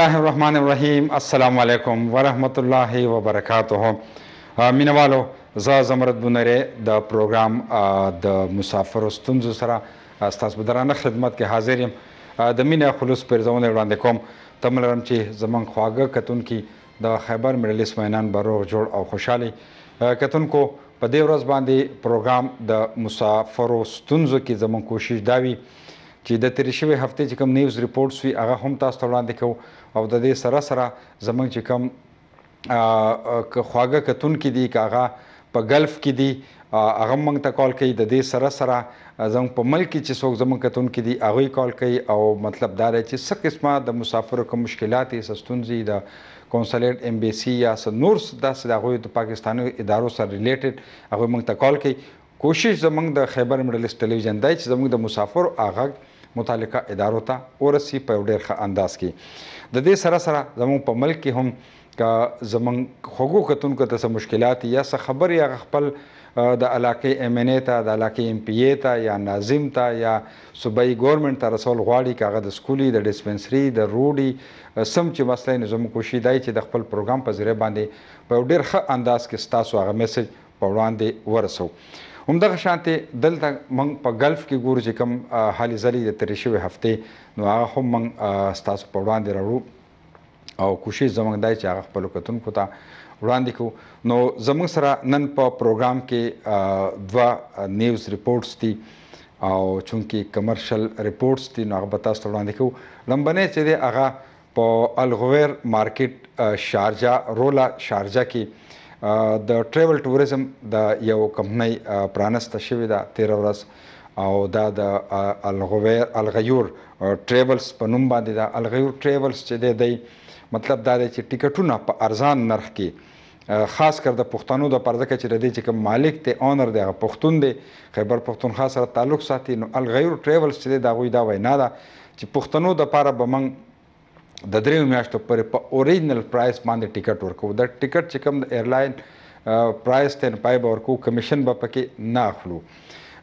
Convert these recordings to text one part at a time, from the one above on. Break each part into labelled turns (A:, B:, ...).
A: الله الرحمن الرحیم السلام علیکم ورحمت الله وبرکاته مینوالو زه زمرد بونری د پروګرام د مسافرو ستونزو سره ستاسو په درانه خدمت کې حاضر یم د مینه خلوص پرځونه وړاندې کوم تم لرم چې زمنګ خواږه کتونکي د خیبر مډلیس مینان بروغ جوړ او خوشحالي کتونکو په دې ورځ باندې پروګرام د مسافرو ستونزو کې زموږ کوشش دا وي چې د تېرې شوې هفتې چې کوم نیوز ریپورټس وي هغه هم تاسو ته وړاندې کوو او د دې سره سره زمونږ چې کوم که خواږه کتونکي دي که هغه په ګلف کې دي هغه موږ ته کال کوي د دې سره سره زموږ په ملک کې چې څوک زموږ کتونکي دي هغوی کال کوي او مطلب دا دی چې څه قسمه د مسافرو کوم مشکلات یې څه ستونزې د کونسلیټ امبیسي یا څه نور داسې د هغوی د پاکستاني ادارو سره ریلیټډ هغوی موږ ته کال کوي کوشش زمونږ د خیبر مډل ایسټ ټلویزیون دی چې زمونږ د مسافرو آ غږ متعلقه ادارو ته ورسي په یو ډیر ښه انداز کې. د دې سره سره زمونږ په ملک کې هم که زمونږ خوږو کتونکو ته څه مشکلات وي یا څه خبرې هغه خپل د علاقې ایم این ای ته، د علاقې ایم پي ای ته یا ناظم ته یا صوبایي ګورنمنټ ته رسول غواړي که هغه د سکول وي، د ډیسپنسري، د روډ وي څه هم چې مسله وي نو زمونږ کوشش دا وي چې د خپل پروګرام په ذریعه باندې په یو ډیر ښه انداز کې ستاسو هغه میسج په وړاندې ورسو همدغه شانتې دلته موږ په ګلف کې ګورو چې کوم حالي ځلې د ترې شوې هفته نو هغه هم موږ ستاسو په وړاندې راوړو او کوشش زموږ دای چې هغه خپل کتونکو ته وړاندې کو نو زموږ سره نن په پروګرام کې دوا نیوز ریپورتس دي او چونکی کمرشل ریپورتس دي نو هغه به تاسو وړاندې کو لمبنه چې دی هغه په الغویر مارکیټ شارجه رولا شارجه کې د ټریول ټوریزم د یو کمپنۍ پرانسته شوې ده تیر ورځ او دا د الغویر الغیور ټریولز په نوم باندې ده الغیور ټریولز چې دی دی مطلب دا دی چې ټیکټونه په ارزان نرخ کې خاص کر د پښتنو د پر ځکه چې د دې چې کوم مالک دی اونر دی هغه پښتون دی خیبر پښتونخوا سره تعلق ساتي نو الغیور ټریولز چې دی د هغوی دا وینا ده چې پښتنو د پاره به موږ د دریو میاشتو پورې په اوریجنل پرایس باندې ټیکټ ورکوو د ټیکټ چې کوم د ایرلاین پرایس دی نو پای به ورکوو کمیشن به پکې نه اخلو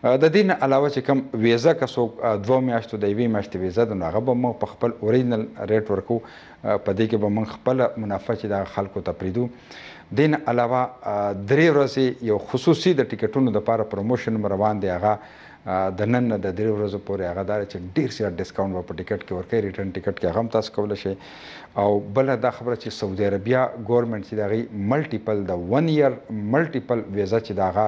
A: د دین علاوه چې کوم ویزه که څوک دوه میاشتو د یوې میاشتې ویزه ده نو هغه به موږ په خپل اوریجنل ریټ ورکوو په دې کې به موږ خپل منافع چې دغه خلکو ته پریدو دین علاوه درې ورځې یو خصوصي د ټیکټونو د پاره پروموشن روان دی هغه د نن نه د درې ورځو پورې هغه دار چې ډیر زیات ډیسکاونټ به په ټیکټ کې ورکړي ریټرن ټیکټ کې هغه تاسو کول شي او بل دا خبره چې سعودي عربیا ګورنمنت چې دغه ملټیپل د 1 ایئر ملټیپل ویزا چې داغه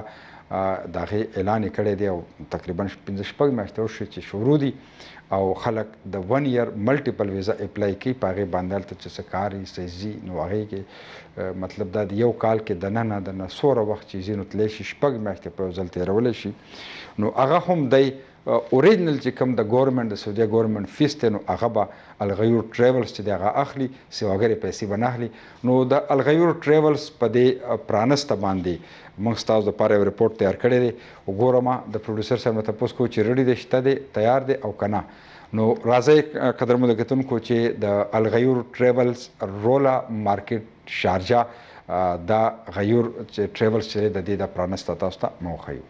A: دغه اعلان کړی دی او تقریبا 15 شپږ میاشتې وشو چې شروع دي او خلک د ون ير ملټيپل ويزا اپلاي کوي په هغې باندې هلته چې څه کار وي څه ځي نو هغې کې مطلب دا دی يو کال کې دننه دننه څوره وخت چې ځي نو تللی شي شپږ مياشتې په يو ځل تېرولی شي نو هغه هم دی اوریجنل چې کوم د ګورنمنت د سعودي ګورنمنت فیس دی نو هغه به الغیور ټریولز چې دی هغه اخلي سیواګرې پیسې به نه اخلي نو د الغیور ټریولز په دې پرانسته باندې موږ ستاسو لپاره یو رپورټ تیار کړی دی ګورم د پروډوسر صاحب نه تپوس کو چې رډی دی شته دی تیار دی او کنه نو راځئ قدرمن کتونکو چې د الغیور ټریولز رولا مارکیټ شارجا دا غیور چې ټریولز چې د دې د پرانسته تاسو ته مو خیو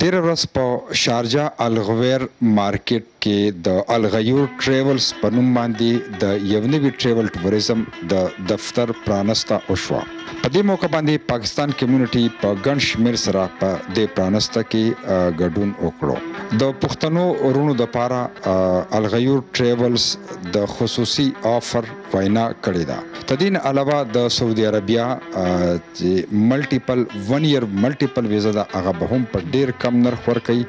A: تېره ورځ په شارجه الغویر مارکېټ کې د الغیور ټرېولز په نوم باندې د یو نوي ټرېول ټوریزم د دفتر پرانسته وشوه. په دې موقع باندې پاکستان کمیونټي په ګڼ شمېر سره په دې پرانسته کې ګډون وکړو. د پښتنو وروڼو دپاره الغیور ټرېولز د خصوصي آفر وینا کړې ده. تدې نه علاوه د سعودي عربیه، چې ملټیپل ون ایر ملټیپل ویزه ده هغه به هم په ډیر کم نرخ ورکړي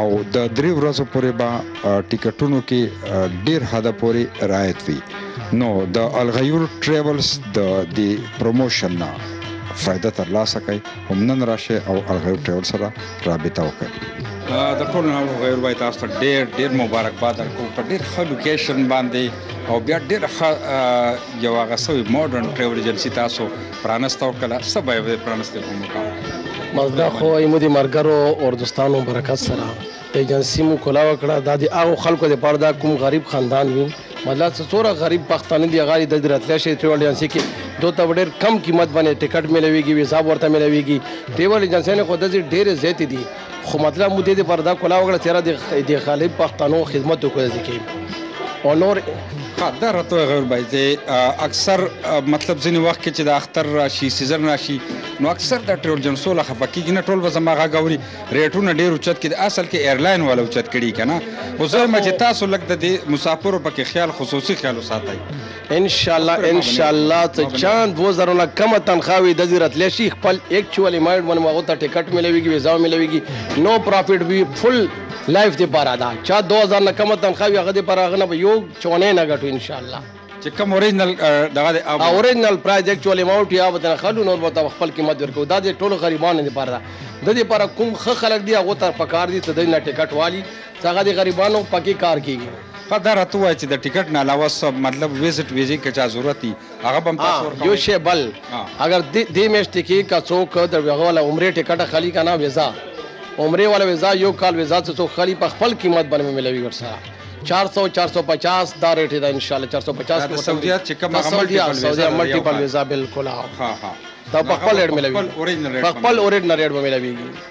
A: او د درې ورځو پورې به ټیکټونو کې ډیر حد پورې رعایت وي نو د الغیور ټریولز د دې پروموشن نه فائدہ ترلاسه کړئ هم نن راشه او الغیور ټریول سره رابطه وکړئ د ټول نه غیر وای تاسو ته ډیر ډیر مبارکباد درکو په ډیر ښه لوکیشن باندې او بیا ډیر ښه یو هغه سوی ماډرن ټریول ایجنسی تاسو پرانست او کله سبا یې پرانست کوم کار
B: بس دا خو ایمو دي مرګرو او دوستانو برکت سره ایجنسی مو کولا وکړه دا د هغه خلکو د پاره دا کوم غریب خاندان وي مطلب څه څوره غریب پښتانه دی غاری د درتل شي ټریول ایجنسی کې دوه ته ډېر کم قیمت باندې ټیکټ ملويږي ویزا ورته ملويږي ټریول ایجنسی نه خو د ډېر زیات دي خو مطلب مو دې پر دا کولا وکړه چې د غالب پښتنو خدمت وکړي ځکه او نور
A: دا راته غیر بای دی اکثر مطلب ځینې وخت کې چې د اختر راشي سیزن راشي نو اکثر د ټول جنسو له خپکیږي نه ټول به زما غا غوري ریټونه ډیر اوچت کړي اصل کې ایرلاین ولا اوچت کړي کنه خو زه مې چې تاسو لګ د مسافرو پکې خیال خصوصي خیال
B: وساتئ انشاءالله انشاءالله څه چاند دوه زرو نه کمه تنخواه وي داسې راتلی شي خپل اکچوال امایډ باندې هغو ته ټکټ میلاویږي ویزا میلاویږي نو پرافټ وي فل لایف دپاره ده چا دوه زره نه کمه تنخواه وي هغه دپاره هغه نه به یو چونی نه ګټو انشاءالله
A: چې کوم اوریجنل دغه دی
B: اوریجنل پرایز اکچوالي اماونټ یا به تنه خلو نور به خپل قیمت ورکو دا د ټولو غریبانو لپاره ده د دې لپاره کوم ښه خلک دي هغه تر پکار دي چې د نه ټیکټ والی څنګه د غریبانو پکې کار کیږي.
A: په دا راته ووایه چې د ټکټ نه علاوه څه مطلب ویزټ ویزې که چا ضرورت وي هغه به هم تاسو ورکوئ؟
B: یو شی بل اګر دې میاشتې کې که څوک د هغه والا عمرې ټکټ اخلي کنه ویزا عمرې والا ویزا یو کال ویزا چې څوک اخلي په خپل قیمت باندې به ملوي ورسره چار سو چار سو پچاس دا ریټ ده ان شاء الله چار
A: سو پچاس کې سعودي چې کوم هغه
B: ملټیپل ویزا ملټیپل ویزا بالکل
A: ها ها
B: دا په خپل ریټ ملوي په خپل اوریجنل ریټ به ملويږي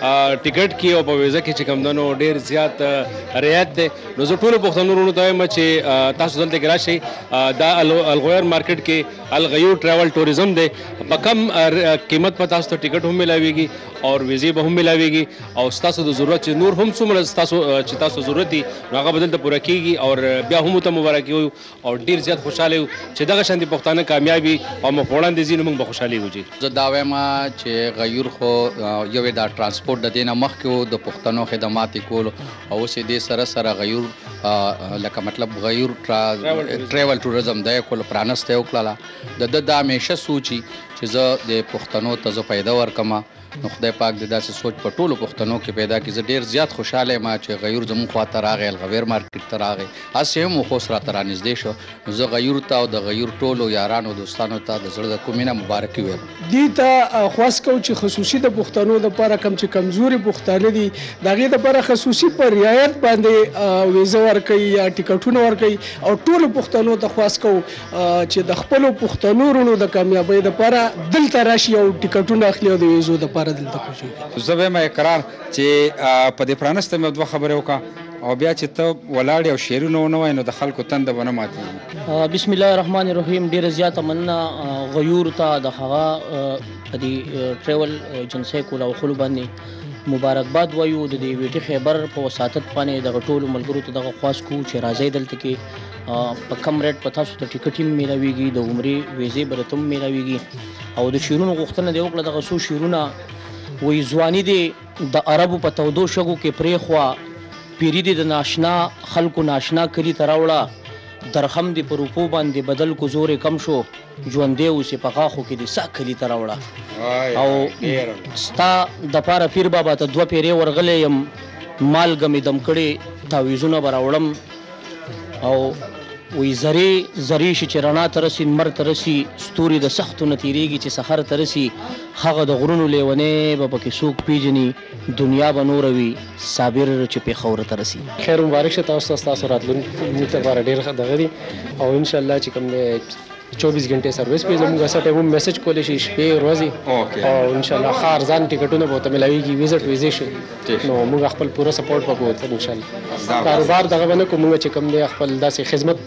C: ټکټ کې او په ویزه کې چې کوم دنو ډیر زیات رعایت دی نو زه ټول پښتنو ورونو ته وایم چې تاسو دلته کې راشئ دا الغویر مارکیټ کې الغیور ټریول ټوریزم دی په کم قیمت په تاسو ته ټکټ هم ملاویږي او ویزه به هم ملاویږي او تاسو د ضرورت نور هم څومره تاسو چې تاسو ضرورت دی هغه بدلته پوره کیږي او بیا هم ته مبارکي او ډیر زیات خوشحاله یو چې دغه شانتې پښتانه کامیاب وي او مخ په وړاندې ځي نو موږ به خوشحالیږو جی.
D: زه دا وایم چې غیور خو یو دا ټرانسپورټ د دې نه مخکې و د پښتنو خدمات یې کول او اوس یې دې سره سره غیور لکه مطلب غیور ټریول ټوریزم دا یې کول پرانسته یې وکړله د ده دا همیشه سوچ وي چې زه د پښتنو ته زه فایده ورکړم نو خدای پاک دې داسې سوچ په ټولو پښتنو کې پیدا کړي زه ډېر زیات خوشحاله یم چې غیور زموږ خواته راغی الغویر مارکیټ ته راغی هسې هم و خوست راته رانږدې شو نو زه غیور ته او د غیور ټولو یارانو دوستانو ته د زړه د کومې نه مبارکي وایم.
E: دې ته خواست کوو چې خصوصي د پښتنو لپاره کوم چې کمزوري پښتانه دي د هغې لپاره خصوصي په رعایت باندې ویزه ورکړئ یا ټکټونه ورکړئ او ټولو پښتنو ته خواست کوو چې د خپلو پښتنو وروڼو د کامیابۍ لپاره دلته راشي او ټکټونه اخلي او د ویزو لپاره دلته کوشش
A: کوي. زه وایم اقرار چې په دې پرانسته مې یو دوه خبرې وکړه او بیا چې ته ولاړې او شعرونه ونه وایې نو د خلکو تنده به نه ماتېږي.
F: بسم الله الرحمن الرحیم ډېره زیاته مننه غیور ته د هغه په دې ټریول ایجنسۍ کول او خلو باندې مبارکباد وایو د دې ویټي خیبر په وساطت باندې دغه ټولو ملګرو ته دغه خواست کوو چې راځئ دلته کې په کم ریټ په تاسو ته ټیکټ هم میلاویږي د عمرې ویزې به درته هم میلاویږي او د شعرونو غوښتنه دې وکړه دغه څو شعرونه وایي ځواني دې د عربو په تودو شګو کې پرېښوه پیري دې د ناشنا خلکو ناشنا کلي ته راوړه درخم دې په روپو باندې بدل کو زور یې کم شو ژوندی اوسې په غاښو کې دې ساه کلي ته راوړه او ستا د پاره پیر بابا ته دوه پیرې ورغلی یم مالګه مې دم کړې تعویزونه به راوړم او وی زری زری شي چې رڼا ته رسي نمر ته رسي ستوري د سختو نه تیریږي چې سحر ته رسي هغه د غرونو لیونی به پکې څوک پیژني دنیا به نوره وي صابر چې پېښور ته رسي.
B: خیر مبارک شه تاسو ته ستاسو راتلونکي موږ ته لپاره ډېر ښه دغه دي او ان شاء الله چې کوم دی چوبیس ګنټې سروس به زموږ سره ټایم میسج کولی شي شپې ورځې او ان شاء الله ښه ارزان ټکټونه به ورته ملاویږي ویزټ ویزې شي نو موږ خپل پوره سپورټ به کوو ان شاء الله کاروبار دغه به نه کوو موږ چې کوم دی خپل داسې خدمت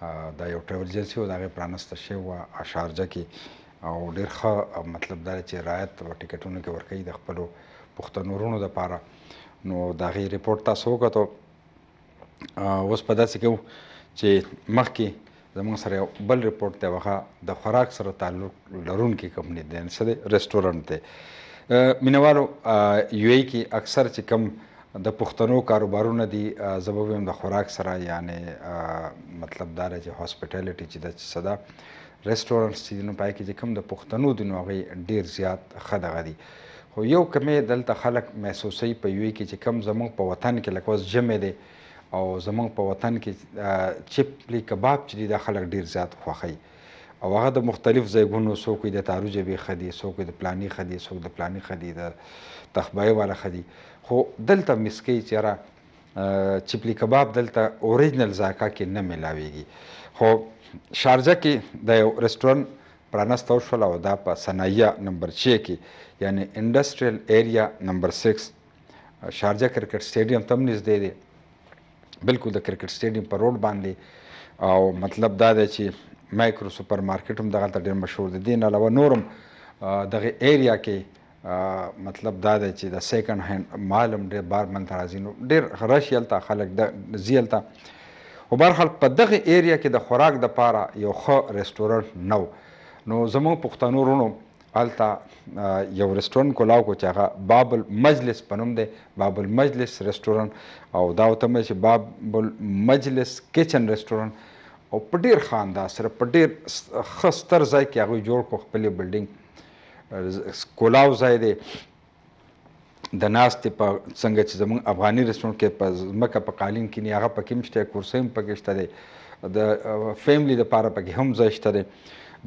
A: دا
B: یو
A: ټریول ایجنسی وه د هغې پرانسته شوې وه شارجه کې او ډیر ښه مطلب دا چې رعایت په ټیکټونو کې ورکوي د خپلو پښتنو وروڼو لپاره نو د هغې رپورټ تاسو وکتو اوس په داسې کې چې مخکې زموږ سره یو بل رپورټ دی هغه د خوراک سره تعلق لرونکي کمپني دی څه دی رسټورانټ دی مینوالو یو ای کې اکثر چې کم د پښتنو کاروبارونه دي زه به ویم د خوراک سره یعنی مطلب دا دی چې هاسپټیلیټي چې د څه ده ریسټورانټس چې نو پای کې چې کوم د پښتنو دي نو هغه ډیر زیات ښه دغه دي خو یو کمې دلته خلک محسوسوي په یوې کې چې کم زموږ په وطن کې لکه اوس ژمی دی او زموږ په وطن کې چپ پلی کباب چې دي دا خلک ډیر زیات خوښوي او هغه د مختلف ځایګونو څوک د تارو جبې ښه دي څوک د پلاني ښه دي څوک د پلاني ښه دي د تخبای والا ښه دي خو دلته مسکی چیرې چپلی کباب دلته اوریجنل ذایقه کې نه ملاویږي خو شارجه کې د یو رستورانت پرانسته وشول او دا په صنایع نمبر 6 کې یعنی انډستریل ایریا نمبر 6 شارجه کرکټ سټیډیم تم نږدې دی بالکل د کرکټ سټیډیم په روډ باندې او مطلب دا دی چې مایکرو سپر مارکیټ هم دغه ډیر مشهور دی دین علاوه نورم دغه ایریا کې مطلب دا دی چې د سیکنډ هاند مالم ډیر بار من راځي نو ډیر رش یلته خلک د زیلته او بهر حال په دغه ایریا کې د خوراک د پاره یو ښه ریسټورانټ نو نو زموږ پښتنو رونو هلته یو رستورانت کولاو کو چې هغه باب المجلس په نوم دی باب المجلس رستورانت او دا وته مې چې باب المجلس کچن رستورانت او په ډیر ښه انداز سره په ډیر ښه ستر ځای کې هغوی جوړ کړو خپلې بلډینګ کولاو ځای دی د ناستې په څنګه چې زموږ افغاني رسټورانټ کې په ځمکه په قالین کینی هغه پکې هم شته کرسۍ هم پکې شته دی د فیملی لپاره پکې هم ځای شته دی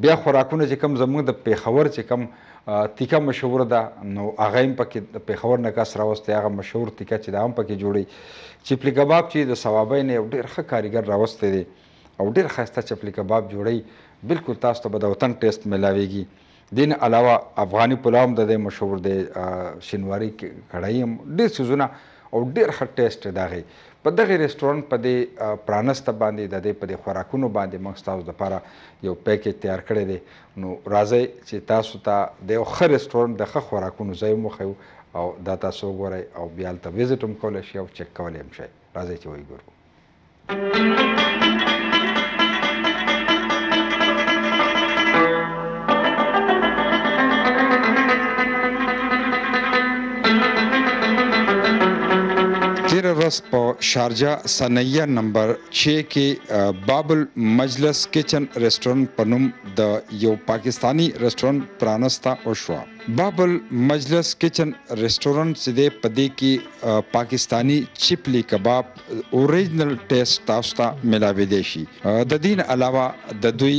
A: بیا خوراکونه چې کوم زموږ د پیښور چې کوم تیکه مشهور ده نو هغه هم پکې د پیښور نه کس راوستی هغه مشهور تیکه چې دا هم پکې جوړي چپلی کباب چې د ثوابۍ نه یو ډېر ښه کاریګر راوستی دی او ډېر ښایسته چپلی کباب جوړوي بلکل تاسو ته به د وطن ټیسټ میلاویږي دې نه علاوه افغاني پلاو هم د دی مشهور دی، شینواري کړايي هم، ډېر څیزونه او ډېر ښه ټېسټ دی د هغې. په دغې رېسټورانټ په دې پرانسته باندې د دی په دې خوراکونو باندې موږ ستاسو لپاره یو پېکېج تیار کړی دی، نو راځئ چې تاسو ته د یو ښه رېسټورانټ د ښه خوراکونو ځای هم وښیو او دا تاسو وګورئ او بیا هلته وېزېټ هم کولای شئ او چېک کولای هم شئ. راځئ چې ویې ګورو. ورځ په شارجه صنعیه نمبر 6 کې بابل مجلس کچن ریسټورانټ په نوم د یو پاکستانی ریسټورانټ پرانسته او شو بابل مجلس کچن ریسټورانټ چې د پدې کې پاکستانی چپلی کباب اوریجنل ټیسټ تاسو ته ملاویدې شي د دین علاوه د دوی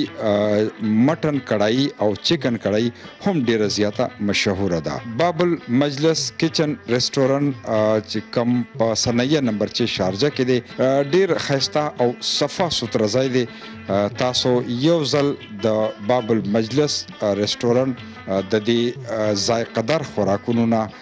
A: مټن کړای او چکن کړای هم ډیره زیاته مشهور ده بابل مجلس کچن ریسټورانټ چې کم په سنیه نمبر چې شارجه کې دی ډیر خسته او صفه ستر ځای دی تاسو یو ځل د بابل مجلس ریسټورانټ د دې ځای قدر خوراکونو نه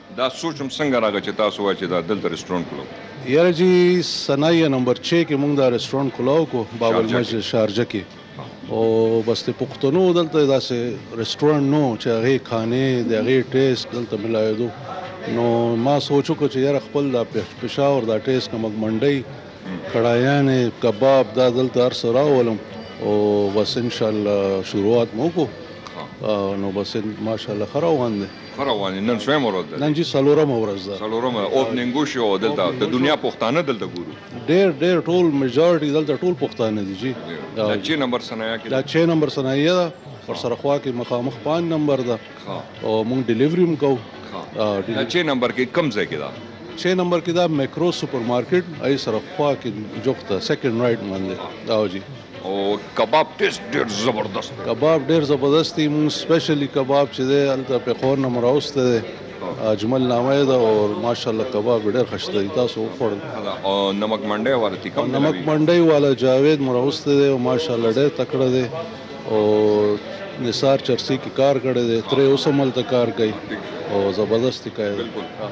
G: دا سوچ هم څنګه راغی چی تاسو وای چی دا دلته رستورانت کلو.
B: یاره جی سنایه نمبر چه کی مونږ دا رستورانت کلاو کو
G: بابل
B: مسجد شارجه کی او بس د پختنو دلته داسه رستورانت نو چه هغه کھانه د هغه ټیسټ دلته ملاویدو نو ما سوچ وکړو چه یاره خپل دا پښاور دا ټیسټ نه مګ منډی کړایانه کباب دا دلته هر څه راولم او بس انشاءالله شروعات مو وکړو نو بس ماشاءالله ښه روان دی.
G: ښه روان یې نن څویمه ورځ ده
B: نن جی څلورمه ورځ ده
G: څلورمه اوپننګ وشو او دلته د دنیا پښتانه دلته ګورو
B: ډېر ډېر ټول میجارټي دلته ټول پښتانه دي جی
G: دا چې نمبر صنایع کې
B: دا چې نمبر صنایع ده پر سره خوا کې مخامخ 5 نمبر ده او مونږ ډیلیوري هم کوو
G: دا چې نمبر کې کم ځای کې ده
H: چې نمبر کې دا میکرو سپر مارکیټ ای سره خوا کې جوخته سیکنډ رائټ باندې دا جی
G: او کباب ټیسټ ډیر زبردست دی
H: کباب ډیر زبردست دی مون سپیشلی کباب چې دی الته په خور نه مراوست دی اجمل نامه ده او ماشاءالله کباب ډیر خشته دی تاسو وخوړل
G: او نمک منډي والا تی کوم
H: نمک منډي والا جاوید مراوست دی او ماشاءالله ډیر تکړه دی او نثار چرسی کې کار کړی دی ترې اوس هم هلته کار کوي او زبردست کار
G: دی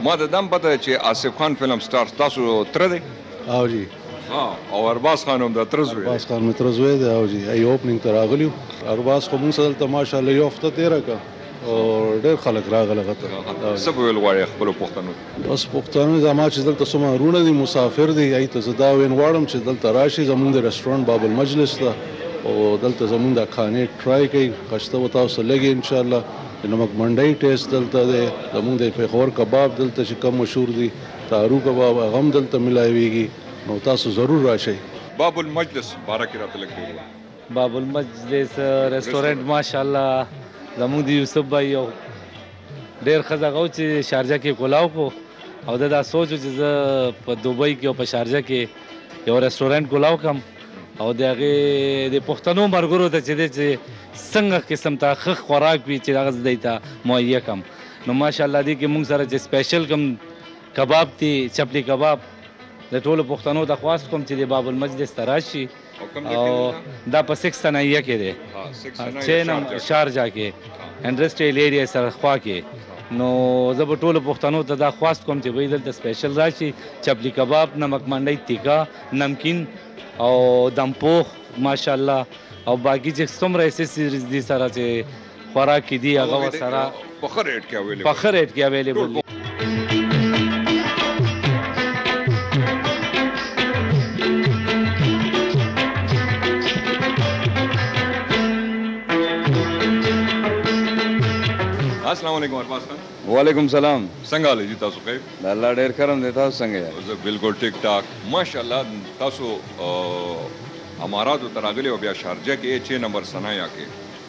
G: ما ته دا هم پته چې آصف خان فلم سټار ستاسو تره دی
H: او جی
G: ها او ارباس خان هم د تر زوی
H: ارباس خان مې تر زوی دی او جی ای اوپننګ ته راغلی ارباس خو موږ سره ته ماشاءالله یو هفته تیر کا او ډېر خلک راغله غته
G: سب ویل غواړي خپل پښتنو
H: بس پښتنو زما چې دلته سم رونه دي مسافر دي ای ته زدا وین غواړم چې دلته راشي زمونږ د رستورانت باب المجلس ته او دلته زمونږ د کانې ټرای کوي خشته و تاسو لګي ان شاء الله نمک منډي ټیسټ دلته ده زمونږ د پیښور کباب دلته چې کم مشهور دي تاروکه باب هغه هم دلته ملاویږی نو تاسو ضرور راشی.
G: باب المجلس باره کې راته لږ ډېر وایه.
I: باب المجلس رسټورانټ ماشاءالله زموږ د یوسف بای یو ډیر ښه ځای و چې شارجه کې کولاو کو او دا دا سوچ چې زه په دوبۍ کې او په شارجه کې یو رسټورانټ کولاو کم او د هغه د پښتنو مرګرو ته چې چې څنګه قسم ته خخ خوراک وی چې هغه زده ته مهیا کم نو ماشاءالله دې کې مونږ سره چې سپیشل کوم کباب دی چپلی کباب د ټولو پښتنو ته خواست کوم چې د باب المجلس ته راشي او دا په سکس تنایه کې دی چې نم شارجا کې انډسټریل ایریا سره خوا کې نو زه به ټولو پښتنو ته دا خواست کوم چې وای دلته سپیشل راشي چپلی کباب نمک منډۍ تیکا نمکین او دمپوخ ماشاءالله او باقی چې څومره ایسې سیریز دي سره چې خوراکي دي هغه وسره
G: په خره ریټ کې اویلیبل
I: په خره ریټ کې اویلیبل
G: السلام علیکم ارباز خان
J: وعلیکم سلام
G: څنګه حال دي تاسو خیر
J: د الله ډیر کرم دی تاسو څنګه یې
G: زه بالکل ټیک ټاک ماشاءالله تاسو امارات تراغلی او بیا شارجه کې چې نمبر سنایا کې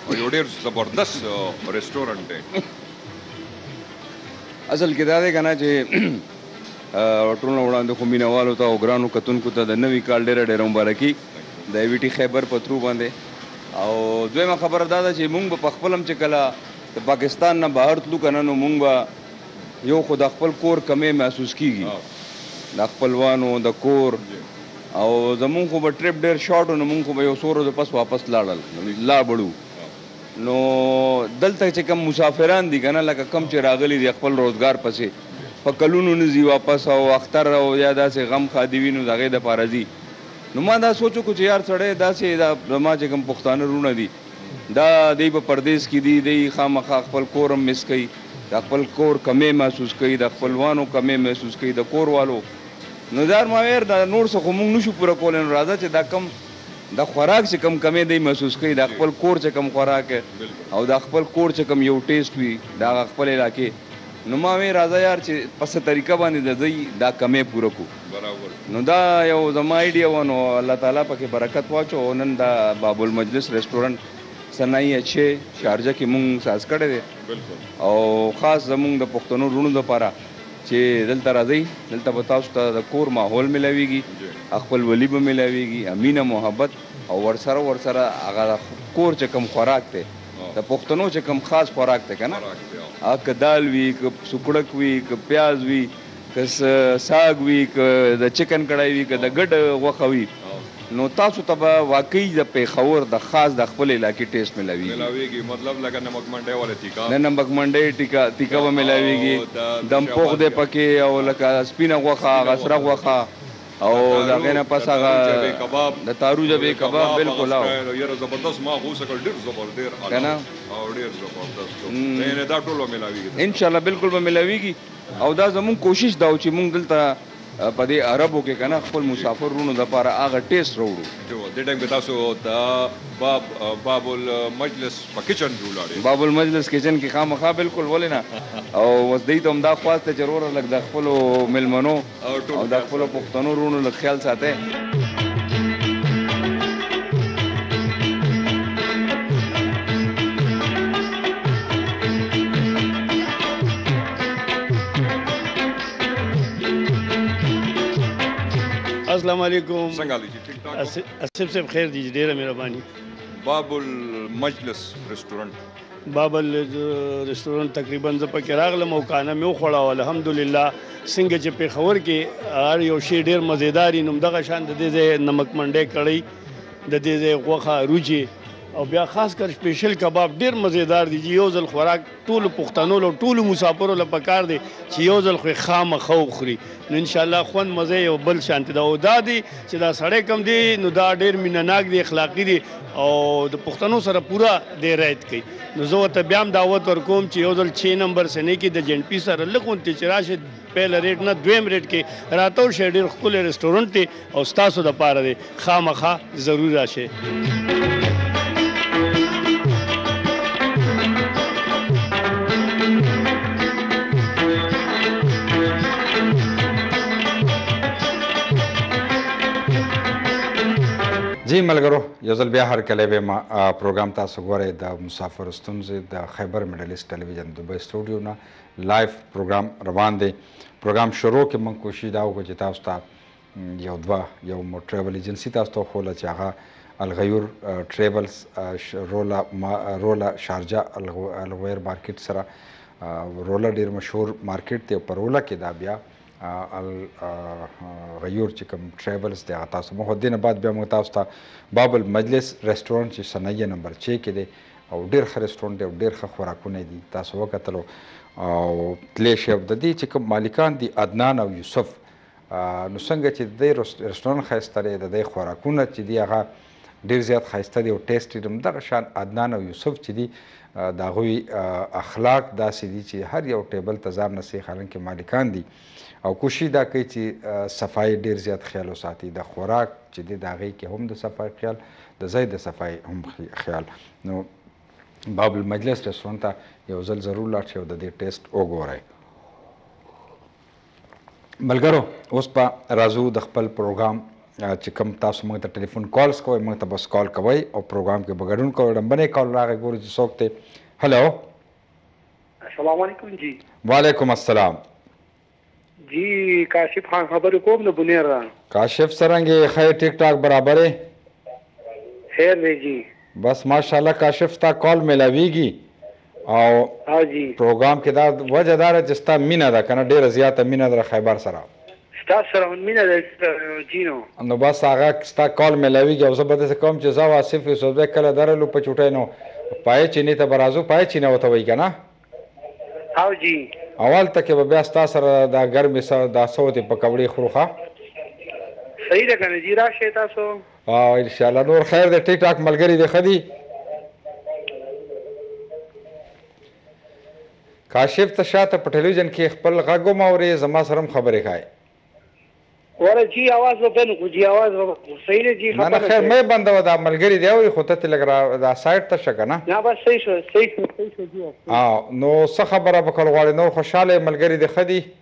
G: او یو ډیر زبردست ریسټورانټ دی
J: اصل کې دا دی کنه چې ټولنه وړاندې خو مینوالو ته او ګرانو کتونکو ته د نوي کال ډیره ډیره مبارکي د وی ټي خیبر په ترو باندې او دویمه خبره دا ده چې مونږ به په خپل هم چې کله د پاکستان نه بهر تلو کنه نو مونږ به یو خو د خپل کور کمی محسوس کیږي د خپلوانو د کور او زمونږ خو به ټریپ ډیر شارټ و نو مونږ خو به یو څو ورځو پس واپس لاړل لا بړو نو دلته چې کم مسافران دي کنه لکه کم چې راغلي دي خپل روزګار پسې په کلونو نه ځي واپس او اختر او یا داسې غم خادي وي نو دغه د پاره ځي نو ما دا سوچو کو چې یار سړی داسې دا زما چې کم پښتانه رونه دي دا دی په پردیس کې دي دی خامخا خپل کورم مس کوي د خپل کور کمی محسوس کوي د خپلوانو کمی محسوس کوي د کور والو نو دا ما ویل دا نور څه خو موږ نشو پوره کولی نو راځه چې دا کم د خوراک چې کم کمی دی محسوس کوي دا خپل کور چې کم خوراک او دا خپل کور چې کم یو ټیسټ وي دا خپل علاقې نو ما وی راځه یار چې په څه طریقه باندې د دوی دا کمی پوره کو نو دا یو زما ایډیا و نو الله تعالی پکې برکت واچو او نن دا باب المجلس ریسټورانټ صنایع چې شارجه کې مونږ ساز کړی دی او خاص زمونږ د پښتنو وروڼو لپاره چې دلته راځئ، دلته به تاسو ته د کور ماحول ملاوېږي، خپلولي به ملاوېږي، مینه، محبت او ورسره ورسره هغه د کور چې کوم خوراک دی، د پښتنو چې کوم خاص خوراک دی کنه، هغه که دال وي، که سوکړک وي، که پیاز وي، که ساګ وي، که د چکن کړای وي، که د ګډ غوښه وي. نو تاسو ته به واقعي د پېښور د خاص د خپلې علاقې
G: ټېسټ ملاوېږي. د نمک
J: منډۍ ټيکه تيکه به ملاوېږي، دمپوخ دی پکې او لکه سپينه غوښه، هغه سره غوښه او د هغې نه پس هغه د تارو جبې کباب بالکل او
G: که نه
J: ان شاءالله بالکل به ملاوېږي او دا زموږ کوشش دا و چې موږ دلته په دې عربو کې کنه خپل مسافر ورونو د پاره هغه ټیسټ راوړو
G: جو دې ټایم کې تاسو د باب باب المجلس په کچن کې ولاړې
J: باب المجلس کچن کې خامخا بالکل ولې نه او وس دې ته هم دا خواست چې وروره لګ د خپل ملمنو او د خپل پښتنو ورونو لګ خیال ساته
K: السلام علیکم
G: څنګه حال دي ټیک ټاک
K: اسف صاحب خیر دي ډیره مهرباني
G: باب المجلس ریسټورانټ
K: باب ریسټورانټ تقریبا ز په کې راغلم او کانه مې خوړاو الحمدلله څنګه چې په خور کې هر یو شی ډیر مزیداری نوم دغه شان د دې نمک منډه کړی د دې غوخه روجي او بیا خاص کر سپیشل کباب ډیر مزیدار دي یو ځل خوراک ټولو پښتنو له ټولو مسافرو له پکار دی چې یو ځل خو خامخا وخوري نو ان شاء الله خوند مزه یو بل شانته دا او دا دی چې دا سړی کم دی نو دا ډیر مینناک دی اخلاقی دی او د پښتنو سره پورا دی رایت کوي نو زه ته بیا هم دعوت ورکوم چې یو ځل 6 نمبر سنې کې د جنپی سره لکون ته چې راشه پهله ریټ نه دویم ریټ کې راتاو شئ ډېر ښکلی رسټورانټ دی او ستاسو دپاره دی خامخا ضرور راشئ.
A: جی ملګرو یو ځل بیا هر کله به ما پروګرام تاسو غوړې د مسافر ستونزې د خیبر مډل ایست ټلویزیون دوبه سټوډیو نه لایف پروګرام روان دی پروګرام شروع کې موږ کوشش دا وکړو چې تاسو ته یو دوه یو مو ټریول ایجنسی تاسو ته خوله چې هغه الغیور ټریولز رولا رولا شارجا الغویر مارکیټ سره رولا ډیر مشهور مارکیټ دی په رولا کې دا بیا الغیور چې کوم ټریولز دی هغه تاسو مو دینه بعد بیا موږ تاسو ته باب المجلس ریسټورانټ چې سنیه نمبر 6 کې دی او ډیر ښه ریسټورانټ دی او ډیر ښه خوراکونه دي تاسو وکتلو او تلې شو د دې چې کوم مالکان دي عدنان او یوسف نو څنګه چې د ریسټورانټ خسته دی د خوراکونه چې دی هغه ډیر زیات خایسته دی او ټیسټی دم دغه شان عدنان او یوسف چې دی داغوی اخلاق داسی دی چې هر یو ټیبل ته ځان رسی حالانکه مالکان دی او کوشش دا کوي چې صفای ډیر زیات خیال وساتي د خوراک چې دی داغه کې هم د صفای خیال د ځای د صفای هم خیال نو باب المجلس رستورانت ته یو ځل ضرور لاړ شئ او د دې ټیسټ وګورئ ملګرو اوس په رازو د خپل پروګرام چې کوم تاسو موږ ته ټلیفون کالز کوئ موږ ته بس کال کوئ او پروګرام کې بګډون کوئ ډمبنه کال راغی ګورو چې څوک ته هلو
L: السلام علیکم جی
A: وعلیکم السلام
L: جی کاشف خان خبر کوم د بنیر را
A: کاشف سرنګ خیر ټیک ټاک برابرې
L: خیر دی جی.
A: بس ماشاءالله کاشف ستا کال ملاویږي او
L: ها جی.
A: پروګرام کې دا وجه دا ده چې ستا مینه ده کنه ډیره زیاته مینه ده خیبر سره.
L: ستا سره هم مینه ده جی
A: نو. نو بس هغه ستا کال ملاویږي او زه به داسې کوم چې زه او آصف یوسفزی کله درلو په چوټۍ نو پایې چینې ته به راځو پایې چینه ورته وایي کنه.
L: هاو جی.
A: او هلته کې به بیا ستا سره دا ګرمې دا سوتې پکوړې خورو ښه.
L: صحیح ده کنه جی راشئ تاسو.
A: او ان شاء الله نور خیر دی ټیک ټاک ملګری دی خدي کاشف ته شاته په ټلویزیون کې خپل غږ هم اورې زما سره هم خبرې کوي
L: وره جی आवाज به بند کو جی आवाज به صحیح نه جی
A: خبره نه خیر مې بندو دا ملګری دی او خو ته تلګ را دا سایت ته شګه نه
L: نه بس صحیح شو صحیح شو صحیح شو جی
A: او نو څه خبره به کول غواړي نو خوشاله ملګری دی خدي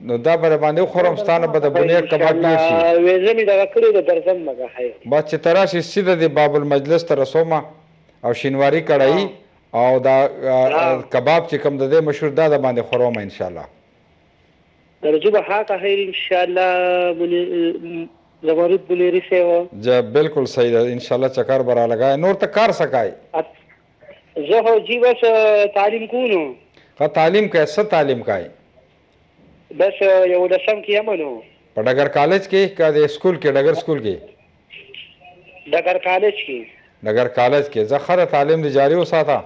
L: نو
A: دا
L: به
A: د باندې وخورم ستا نه به د بنیر کباب ډیر شي.
L: ویزه می دغه کړی ده درځم مګه حی.
A: بس چې ته راشې سیده دې باب المجلس ته رسوم او شینواری کړایی او دا کباب چې کوم د دی مشهور دا د باندې خوروم ان شاءالله.
L: درځو به حاکه حی ان شاءالله زمرود بنیری صیب.
A: جی بلکل صحیح ده ان شاءالله چکر به رالګای نور ته کار څه کای.
L: زه خو جی بس تعلیم کو
A: نو ښه تعلیم کای څه تعلیم کای
L: بس یو لسم کې یم نو
A: په ډګر کالج کې که د سکول کې ډګر سکول کې
L: ډګر کالج کې
A: ډګر کالج کې زه خره تعلیم د جاری وساته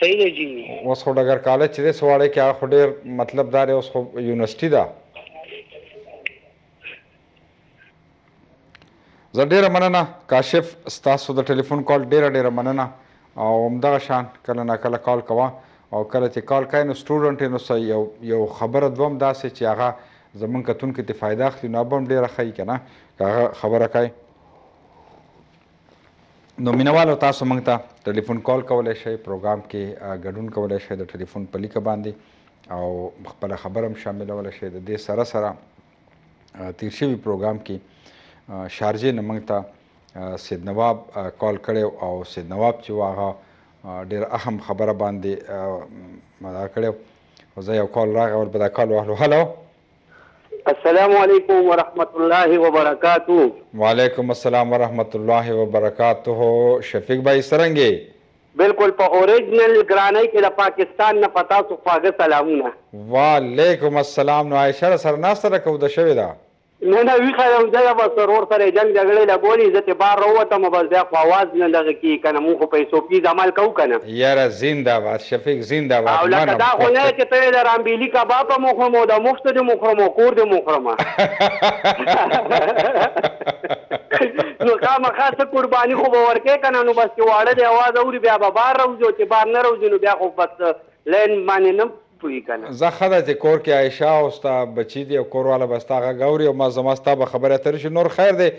L: صحیح دی جی
A: اوس خو ډګر کالج چې د سواړې کې هغه ډیر مطلب دار اوس خو یونیورسيټي ده زه ډیره مننه کاشف ستاسو د ټلیفون کال ډیره ډیره مننه او همدغه شان کله نا کله کال کوه او کله چې کال کوي نو سټوډنټ نو سه یو یو خبره دوم داسې چې هغه زمونږ کتونکو ته فایده اخلي نو به هم ډیره ښه وي که نه که هغه خبره کوي نو مینوالو تاسو موږ ته ټلیفون کال کولی شئ پروګرام کې ګډون کولی شئ د ټلیفون په لیکه باندې او خپله خبره هم شاملولی شئ د دې سره سره تیر شوی پروګرام کې شارجه نه موږ ته سید نواب کال کړی او سید نواب چې واغه ډیر اهم خبره باندې مدا کړو او زه یو کال راغی ور بدا کال وهلو هلو
L: السلام علیکم ورحمت الله وبرکاتو
A: وعلیکم السلام ورحمت الله وبرکاتو شفیق بای سرنګي
L: بلکل په اوریجنل ګرانۍ کې د پاکستان نه په تاسو خواږه سلامونه.
A: وعلیکم السلام نو عایشه راسره ناسته ده که وده شوې ده.
L: نه نه ویښه یم زه ده بس ورور سره یې جنګ جګړې لګولې زه ترې بار راووتم بس بیا خو اواز نه دغه کیږي کنه مونږ خو په ایس او پیز عمل کوو کنه.
A: یاره زنده باد شفیق زنده باد منم.
L: او لکه دا خو نه چې ته یې د رامبیلي کباب هم وخورم او د مفته دې هم وخورم او کور دې هم وخورم. نو خامخا څه قرباني خو به ورکې که نه نو بس چې واړه دی اواز اوري بیا به بار راوځي او چې بار نه راوځي نو بیا خو بس لین باندې نه پوهي که نه
A: زه ښه ده چې کور کې عایشه او ستا بچي دي او کور والا به ستا غږ اوري او ما زما ستا به خبرې اترې شي نور خیر دی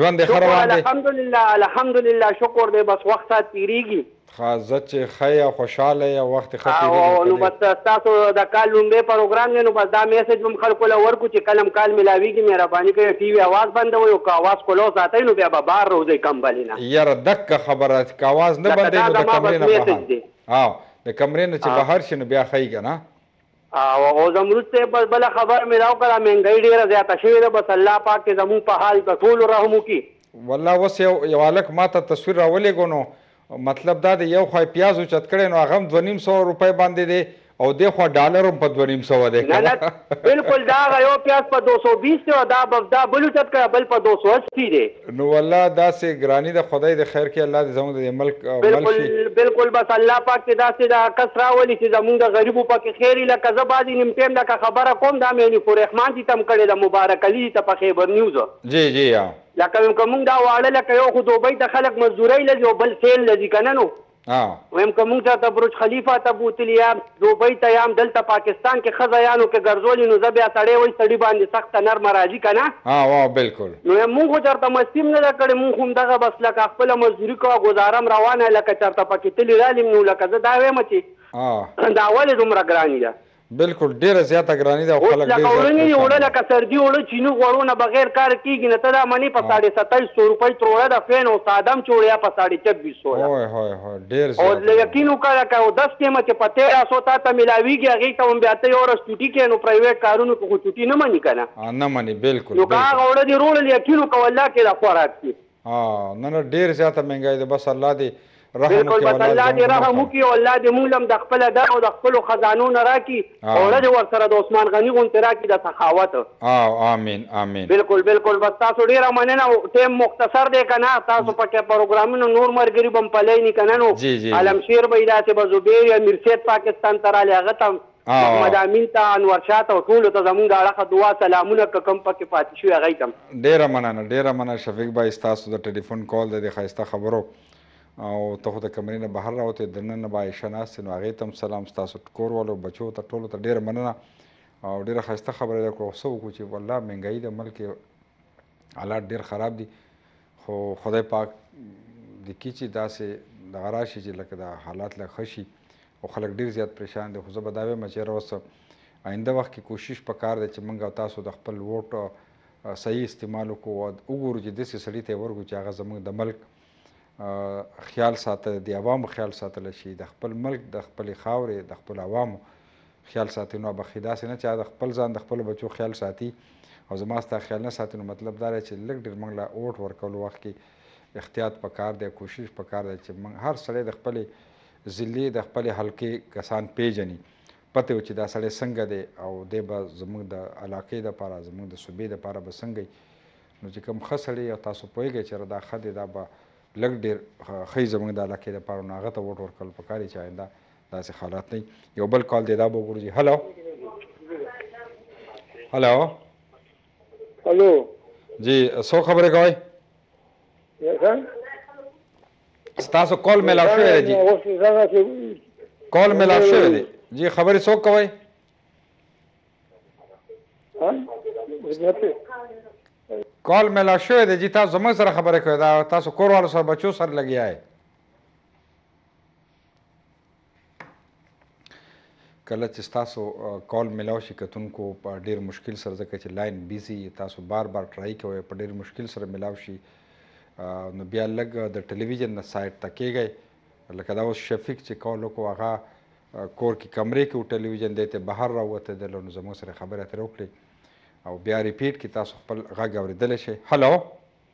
A: ژوند دې ښه روان دی
L: الحمدلله الحمدلله شکر دی بس وخت سات تېرېږي
A: ښه زه چې ښه یې او خوشحاله یې او وخت یې ښه تېرېږي
L: او نو بس ستاسو د کال لومړی پروګرام دی نو بس دا میسج هم خلکو له ورکړو چې کله هم کال ملاوېږي مهرباني کوئ ټي وي اواز بندوئ او که اواز کولو ساتئ نو بیا به بهر روځئ کمبلې نه.
A: یاره دقه خبره چې که اواز نه بندوې نو د کمرې نه بهر او د کمرې نه چې بهر شې نو بیا ښه یي
L: که نه. او زمرود صیب بس بله خبره مې دا وکړه مهنګۍ ډېره زیاته شوې ده بس الله پاک دې زموږ په حال په ټولو رحم وکړي.
A: والله اوس یو یو هلک ماته تصویر راولیږو نو مطلب دا دی یو خوا یې پیاز اوچت کړی نو هغه هم دوه نیم سوه روپۍ باندې دی او دې خوا ډالر هم په دوه نیم سوه دی
L: نه نه بلکل دا هغه یو پیاز په دوه سوه بیس دی او دا دا بل اوچت کړی بل په دوه سوه اسي دی.
A: نو والله داسې ګرانی ده خدای دې خیر کړي الله دې زموږ د دې ملک
L: مل شي. بلکل بلکل بس الله پاک دې داسې دا کس راولي چې زموږ د غریبو پکې خیر وي لکه زه بعضې نیم ټایم دا که خبره کوم دا مې حنیف الرحمن جي ته هم کړې ده مبارک علي جي ته په خیبر نیوز
A: جی جی یا.
L: لکه ویم که موږ دا واړه لکه یو خو دوبۍ ته خلک مزدورۍ له ځي او بل سیل له ځي کنه نو او. ويم که مونږ چرته برج خليفه ته بوتلي يام دوبۍ ته يام دلته پاکستان کې ښځه يانو کې ګرځولي نو زه بيا سړی وای سړي باندې سخته نرمه راځي کنه.
A: او او بلکل.
L: نو ويم مونږ خو چرته مستي هم نه ده کړې مونږ خو همدغه بس لکه خپله مزدوري کوه ګوزاره هم روانه لکه چرته پکې تلي رالي هم نو لکه زه دا ويم چې او. دا ولې دومره ګراني ده.
A: بلکل ډیره زیاته ګرانی ده او اوس
L: خلک ډیر لکه زیات اوړنی یی پریشان اوړه وه. لکه سردی اوړه چینی غوړو نه بغیر کار کیږی نه ته دا منی په ساړه ستایس سو روپی تر اوړه ده فین او ساده هم چی اوړی هغه په ساړه
A: چبیس سو ده هوی هوی هوی ډیر او
L: زیاته له ګرانی یقین وکړه لکه اودس ټیم چی په تیره سو تاته ملاویږی هغی ته هم بیا ته یو ورځ چوټی کیی نو پرایویټ کارونو کی خو چوټی نه منی کنه ها
A: نه منی بلکل
L: نو که بلکل. هغه اوړه دی روړل یقین وکړه والله کی دا خوراک سی
A: ها نن ډیر زیاته مهنګای ده بس الله دی
L: رحم وکړي بس الله دی رحم وکړي او الله دی مونږ لم د خپل در او د خپل خزانو نه راکړي او رج ور سره د عثمان غنی غون ته راکړي د سخاوت
A: او امين امين
L: بالکل بالکل بس تاسو ډیر مننه ټیم مختصر دی کنه تاسو پکې پروګرامونو نور مرګري بم پلې نه کنه نو علم شیر به داسې به زبیر یا مرسید پاکستان تراله غتم محمد امین ته انورشاه ته او ټولو ته زمونږ د اړخه دعا سلامونه که کوم پکې پاتې شوی هغوی ته هم.
A: ډیره مننه ډیره مننه شفیق بای ستاسو د ټلیفون کول د دې ښایسته خبرو او ته خو د کمرې نه بهر راوتې دننه به عایشه ناستې نو هغې ته هم سلام ستاسو کور والو بچو ته ټولو ته ډیره مننه او ډیره ښایسته خبره یې وکړه خو څه وکړو چې والله مهنګایي ده ملک حالات ډیر خراب دي خو خدای پاک دې کړي چې داسې دغه راشي چې لکه دا حالات لږ ښه شي او خلک ډېر زیات پریشان دي خو زه به دا وایم چې یاره اوس آینده وخت کې کوشش پکار دی چې موږ او تاسو د خپل ووټ صحیح استعمال وکړو او وګورو چې داسې سړي ته یې ورکړو چې هغه زموږ د ملک خیال ساته د عوامو خیال ساتلی شي د خپل ملک د خپلې خاورې د خپلو عوامو خیال ساتي نو ابخي داسې نه چې د خپل ځان د خپلو بچو خیال ساتي او زما ستا خیال نه ساتي نو مطلب دا دی چې لږ ډېر موږ له اوټ ورکولو وخت کې اختیاط پکار دی کوشش پکار دی چې موږ هر سړی د خپلې ضلعې د خپلې حلقې کسان پیژني پته یو چې دا سړی څنګه دی او دی به زموږ د علاقې دپاره زموږ د صوبې دپاره به څنګه نو چې کوم ښه سړی او تاسو پوهېږئ چې دا ښه دی دا به لږ ډېر ښه زموږ د علاقې دپاره نو هغه ته ووټ ورکول پکار دي چې آینده داسې حالات دی یو بل کال دی دا به وګورو هلو هلو
L: هلو
A: جی څو خبرې کوي ستاسو کال ملاو شوی دی جی کال ملاو شوی دی جی خبرې څوک کوي کال ملاو شوی دی جی تاسو زموږ سره خبرې کوي دا تاسو کور والو سره بچو سره لګیا یې کله چې ستاسو کال ملاو شي کتونکو په ډیر مشکل سره ځکه چې لاین بیزی تاسو بار بار ټرای کوئ په ډیر مشکل سره ملاو شي نو بیا لږ د ټلویزیون نه سایت ته کېږئ لکه دا اوس شفیق چې کول وکړو هغه کور کې کمرې کې و ټلویزیون دی ته بهر راوتېدلو نو زموږ سره خبرې اترې وکړي او بیا ریپیټ کې تاسو خپل غږ اورېدلی شئ هلو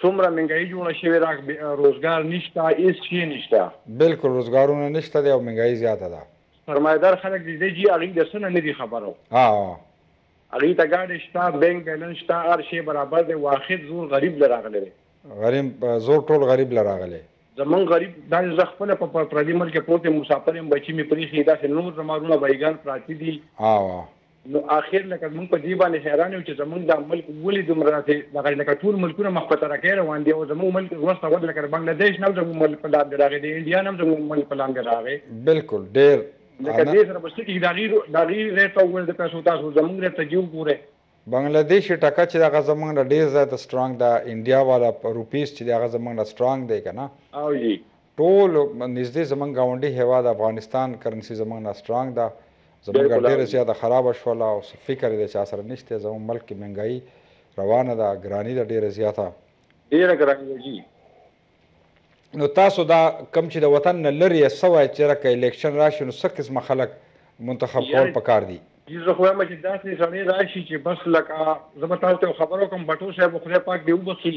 M: څومره مهنګايي جوړه شوې ده روزګار نشته هيڅ شی نشته.
A: بلکل روزګارونه نشته دی او مهنګايي زياته ده.
M: سرمايه دار خلک دي ده جي هغوي د څه نه نه دي خبر
A: او
M: هغوي ته ګاډی شته بينک بيلنس شته هر شی برابر دی واخد زور غريب له
A: راغلی دی. غريب زور ټول غريب له
M: راغلی. زمونږ غريب داسې زه خپله په پردي ملک پروت يم مسافر يم بچي مي پريښي داسې نور زما وروڼه بهيګان پراتي
A: دي.
M: نو اخر لکه موږ په دې باندې حیران یو چې زموږ دا ملک ولې دومره داسې دغه لکه ټول ملکونه مخ په ترقۍ روان دي او زموږ ملک وروسته ود لکه بنګله دیش نه هم زموږ ملک په لاندې راغی د انډیا نه هم زموږ ملک په لاندې راغی
A: بالکل ډېر
M: لکه دې سره به څه کېږي د هغوی د هغوی ریټ ته وګورئ د پیسو تاسو زموږ ریټ ته جي وګورئ
A: بنګله دیش ټکه چې هغه زموږ نه ډېر زیات سټرانګ ده انډیا والا روپیز چې دی هغه زموږ نه سټرانګ دی که نه
M: او جي
A: ټول نږدې زمونږ ګاونډي هیواد افغانستان کرنسي زمونږ نه سټرانګ ده زمونږ ډیره زیاته خرابه شوله او څه فکر یې د چا سره نشته زمونږ ملک کې مهنګايي روانه ده ګراني ده ډیره زیاته
M: ډیره ګراني ده جی
A: نو تاسو دا کم چې د وطن نه لري څه وایي چې رکه الیکشن راشي نو څه قسمه خلک منتخب کول پکار دي جی
M: زه خو وایم چې داسې سړی راشي چې بس لکه زه به تاسو ته خبرو کوم بټو صاحب خدای پاک دې وبخي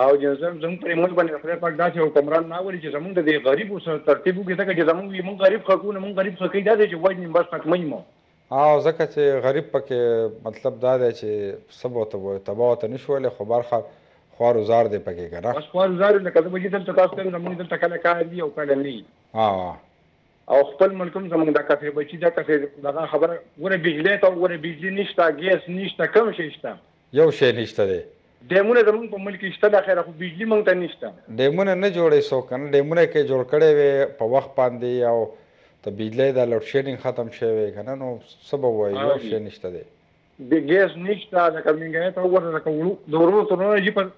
A: او
M: جنزم زموږ پر ملک باندې خدای پاک داسې حکمران ناولي چې زموږ د دې غریبو سره ترتیب وکړي ځکه چې زموږ وي موږ غریب خلکو نه موږ غریب خلکۍ داسې چې وژني بس ختموي مو
A: او ځکه چې غریب پکې مطلب دا دی چې څه به ورته ووایو تباه ورته نه شو ویلی خو به هر حال خوار و زار دی پکې که نه
M: بس خوار و زار یو لکه زه به چې دلته تاسو ته زموږ دلته کله کار وي او کله نه
A: وي
M: او خپل ملک هم زموږ دا کسې بچي دا کسې دغه خبره ګوره بجلۍ ته وګوره بجلي نشته ګیس نشته کوم شی شته
A: یو شی نشته دی.
M: ډیمونه زمونږ په ملک کی شته لخیره خو بجلی مونږ ته نشته.
A: ډیمونه نه جوړی سو کنه ډیمونه که جوړ کړی وی په وخت باندی او ته بجلی دا لوډ شیډینګ ختم شی وی کنه نو څه به ووایی یو شی نشته دی.
M: دی ګیس نشته لکه مینګای ته وګوره لکه وړو د ورونو ترونه جی په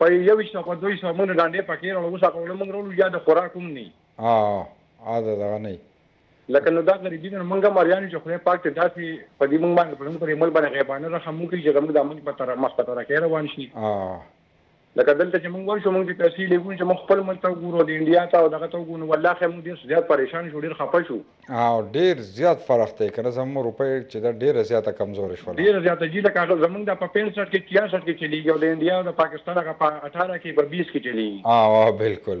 M: په یویشت او په دویشت سوه مونږ ډانډی پکی راوړو اوس هغه اوړه مونږ راوړو یا د خوراک هم نه یی.
A: ها ها د دغه نه یی.
M: لکه نو دا غریبی ده نو مونږ هم اریان یو چې خدای پاک دې داسې په دې مونږ باندې په زمونږ په دې ملک باندې غیبانه رحم وکړي چې زمونږ دا ملک په تر مخ په ترقۍ روان شي. لکه دلته چې مونږ ورشو مونږ دې پیسې لېږو چې مونږ خپل ملک ته وګورو د انډیا ته او دغه ته وګورو نو والله خیر مونږ ډېر زیات پریشان شو ډېر خفه شو.
A: ډېر زیات فرق دی کنه زموږ روپۍ چې دا ډېره زیاته کمزورې شوله.
M: ډېره زیاته جی لکه هغه زمونږ دا په 65 کې 66 کې چلیږي او د انډیا او د پاکستان هغه په 18 کې په 20 کې چلیږي.
A: بالکل.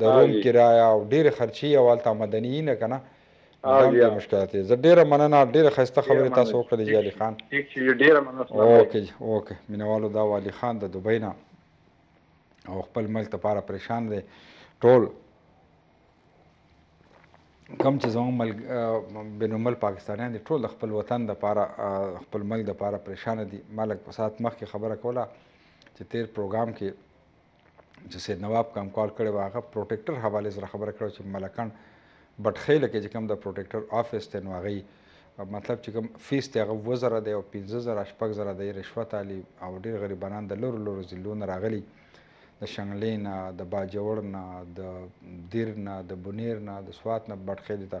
A: د
M: روم کرایه او ډیرې خرچی
A: او هلته مدنی یی نه کنه نو دا هم ډیر مشکلات دی زه ډیره مننه ډیره ښایسته خبرې تاسو وکړلې جی علی خان
M: اوکه
A: جی اوکه مینوالو دا والی خان د دوبۍ نه او خپل ملک لپاره پریشان دی ټول کم چې زموږ ملک بینومل پاکستانیان دي ټول د خپل وطن د پاره خپل ملک د پاره پریشان دي ملک په سات مخ کې خبره کوله چې تیر پروګرام کې چې سید نواب کوم کار کړی و هغه پروټیکټر حواله سره خبره کړو چې ملکان بټخیل کې چې کوم د پروټیکټر افیس ته نو هغه مطلب چې کوم فیس ته هغه وزره دی او 15000 شپږ زره دی رشوت علي او ډیر غریبانان د لور لور ضلعونه راغلي د شنګلې نه د باجوړ نه د دیر نه د بنیر نه د سوات نه بټخیل ته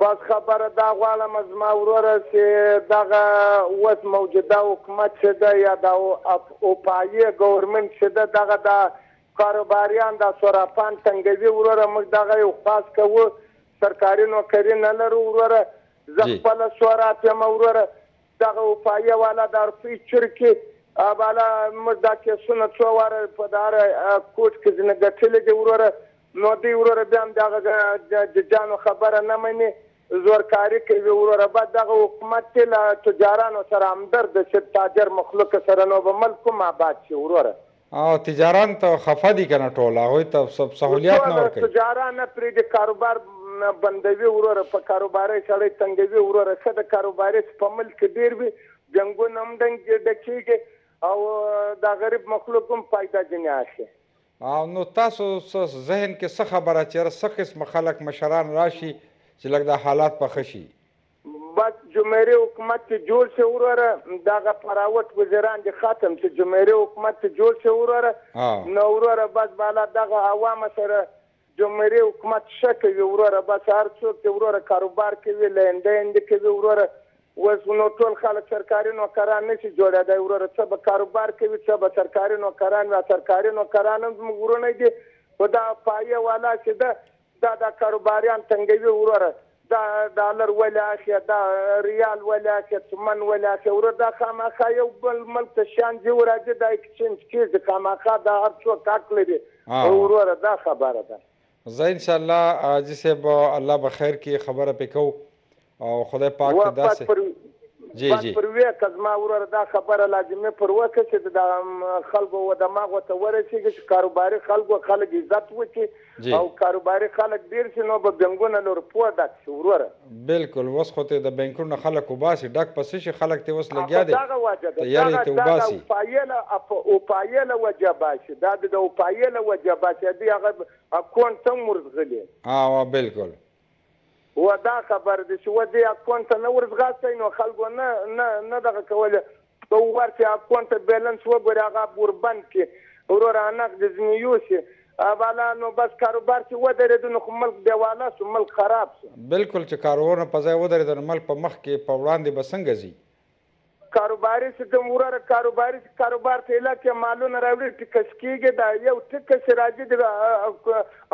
N: بس خبره دا غواړم زما وروره چې دغه اوس موجوده حکومت چې ده یا دا اوپایې ګورمنټ چې ده دغه دا کاروباریان دا سوراپان تنګوي وروره موږ دغه یو خواست کوو سرکاري نوکري نه لرو وروره زه خپله سوراپ یم وروره دغه اروپايي والا د اروپي چور کي بالا موږ دا کيسونه څو واره په دار کوټ کي ځني ګټلي دي وروره نو دوی وروره بيا هم دغه ججانو خبره نه مني زورکاري کوي وروره بد دغه حکومت دي له تجارانو سره همدرد شي د تاجر مخلوق سره نو به ملک کوم اباد شي وروره.
A: او تجاران ته خفه دي کنه ټول هغوی ته سهولیات نه ورکوي.
N: تجاران نه پریږدي کاروبار بندوي وروره په کاروباري سړی تنګوي وروره ښه د کاروباري څه په ملک کې ډیر وي جنګونه هم ډکیږي او دا غریب مخلوق هم فایده ځینې اخلي.
A: او نو تاسو څه ذهن کې څه خبره چې یاره څه قسم خلک مشران راشي چې لږ دا حالات به ښه شي.
N: بس جمعری حکومت دی جوړ شه وروره دغه پراوټ وزیران دی ختم شه جمعری حکومت دی جوړ شه وروره نو وروره بس بالا دغه عوام سره جمعری حکومت شه کوی وروره بس هر څوک دی وروره کاروبار کوی لینده یندی کوی وروره وس نو ټول خلک سرکاری نوکران نشی جوړیدای وروره څه به کاروبار کوی څه به سرکاری نوکران وی سرکاری نوکران هم زموږ ورونه دی خو دغه پایه والا چی ده دا دا کاروباریان تنګوی وروره دا ډالر ولی اخی دا ریال ولی اخی تومن ولی اخی وروره دا خاماخا یو بل ملک ته شیان ځی وراځی دا ایکسچینج کیږی خاماخا دا هر څوک حق لری وروره دا خبره ده.
A: ځه انشاءالله حاجی صاحب الله به خیر کی خبره پی کوو. او خدای پاک ته داسې
N: جی جی پر وې کزما ورور دا خبره لازمه پر وکه چې د خلکو و دماغو ته ورسیږي چې کاروباري خلکو خلک عزت وچی او کاروباري خلک ډیر شي نو به بنګونه لور پوه ډک شي ورور
A: بالکل وس خو ته د بنکونو خلک وباسي ډک پس شي خلک ته وس لګیا دي دا واجه ده یاري ته وباسي
N: پایله اپ او پایله وجه باسي دا د او پایله وجه باسي دی هغه اکونټ څنګه مرزغلي
A: ها بالکل
N: وه دا خبر دی چې وه دې اکونټ ته نه ورځغاستئ نو خلکو نه نه نه دغه کولی ته ووار چې اکونټ ته بیلنس وګورې هغه وربند کړي وروره انق دې ځنې یوسې والا نو بس کاروبار چې ودرېدو نو خو ملک بیا والا شو ملک خراب شو.
A: بلکل چې کارونه په ځای ودرېدو نو ملک په مخکې په وړاندې به څنګه ځي
N: کاروباري سیستم وروره کاروباري کاروبار ته اله کې مالونه راوړي ټکس کیږي دا یو ټکس راځي د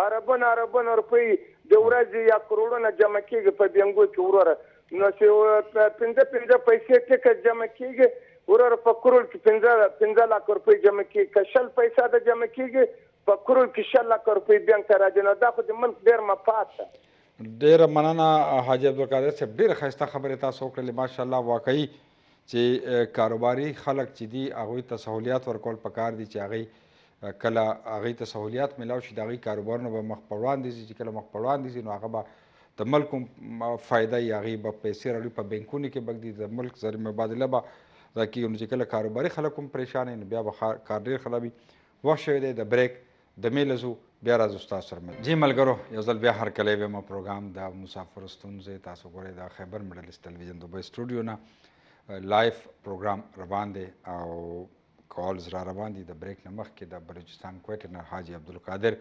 N: عربونه عربونه روپۍ د ورځې یا کروڑونه جمع کیږي په بینګو کې وروره نو چې پنځه پنځه پیسې ټکس جمع کیږي وروره په کروڑ کې پنځه پنځه لاکه روپۍ جمع کیږي که شل پیسه د جمع کیږي په کروی کی شل لکه روپی بینک ته راځی نو دا خو د ملک ډیر مفاد ده.
A: ډیره مننه حاجی عبدالقادر صاحب ډیره ښایسته خبرې تاسو وکړلې ماشاءالله واقعي چې کاروباري خلک چې دي هغوی ته سهولیات ورکول پکار دي چې هغوی کله هغه ته سہولیات ملاو شي د هغه کاروبارونه به مخ په وړاندې ځي چې کله مخ په وړاندې ځي نو هغه به د ملک فائدہ یا هغه به پیسې راوړي په بانکونو کې بګدي د ملک زر مبادله به دا کیږي نو چې کله کاروباري خلک هم پریشان نو بیا به کار ډیر خرابي وخت شوی دی د بريک دمې له ځو بيا راځو ستاسو سره ملګرو. جی ملګرو يو ځل بيا هرکلی ويم پروګرام د مسافرو ستونزې تاسو ګورئ د خيبر مډل ايسټ ټلويزيون دوبۍ سټوډيو نه لايف پروګرام روان دی او کالز را روان دي د بريک نه مخکې د بلوچستان کويټه نه حاجي عبدالقادر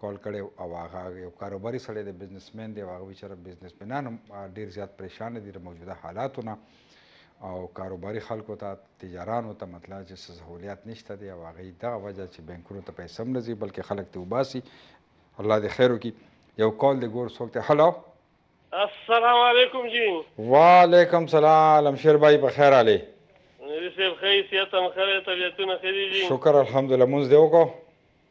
A: کال کړی او هغه یو کاروباري سړی دی بزنس مین دی او هغه بیچاره بزنس مینان هم ډېر زیات پریشان دي د موجوده حالاتو نه او کاروباري خلکو ته تجارانو ته مطلب چې څه سهولیات نشته دی او هغوی دغه وجه چې بانکونو ته پیسې هم نه ځي بلکې خلک ترې وباسي الله دې خیر وکړي یو کال دې ګور څوک دی هلو
O: السلام علیکم جی
A: وعلیکم سلام لمشیر بای په خیر علي
O: نبی صاحب خیسیت هم خره طبیعتونه خې دي جی
A: شکر الحمدلله مونږ دی وکړو